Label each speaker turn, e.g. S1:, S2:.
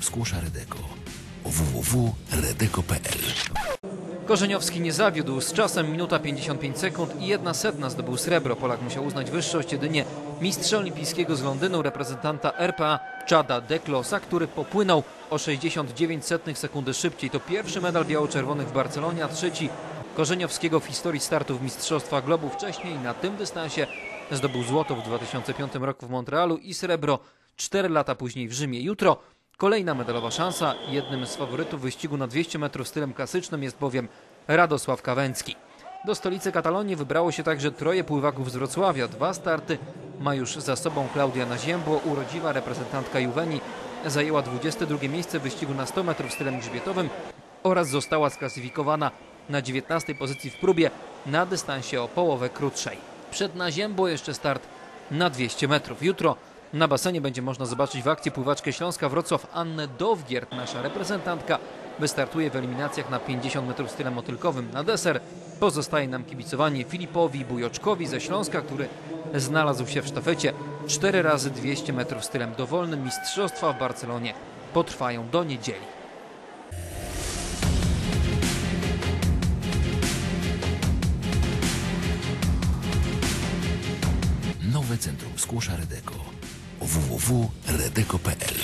S1: Skłosza Redeko. www.redeko.pl
S2: Korzeniowski nie zawiódł. Z czasem minuta 55 sekund i jedna setna zdobył srebro. Polak musiał uznać wyższość jedynie mistrza olimpijskiego z Londynu, reprezentanta RPA Chada Deklosa, który popłynął o 69 setnych sekundy szybciej. To pierwszy medal biało-czerwonych w Barcelonie, a trzeci Korzeniowskiego w historii startów Mistrzostwa Globu. Wcześniej na tym dystansie zdobył złoto w 2005 roku w Montrealu i srebro 4 lata później w Rzymie. Jutro Kolejna medalowa szansa. Jednym z faworytów wyścigu na 200 metrów stylem klasycznym jest bowiem Radosław Kawęcki. Do stolicy Katalonii wybrało się także troje pływaków z Wrocławia. Dwa starty ma już za sobą Klaudia Naziębło, urodziwa reprezentantka Juweni. Zajęła 22 miejsce w wyścigu na 100 metrów stylem grzbietowym oraz została sklasyfikowana na 19 pozycji w próbie na dystansie o połowę krótszej. Przed Naziębło jeszcze start na 200 metrów. Jutro na basenie będzie można zobaczyć w akcji pływaczkę Śląska Wrocław Annę Dowgiert. Nasza reprezentantka wystartuje w eliminacjach na 50 metrów stylem motylkowym. Na deser pozostaje nam kibicowanie Filipowi Bujoczkowi ze Śląska, który znalazł się w sztafecie 4 razy 200 metrów stylem dowolnym. Mistrzostwa w Barcelonie potrwają do niedzieli.
S1: Nowe Centrum Skłosza Redeko. www.redeko.pl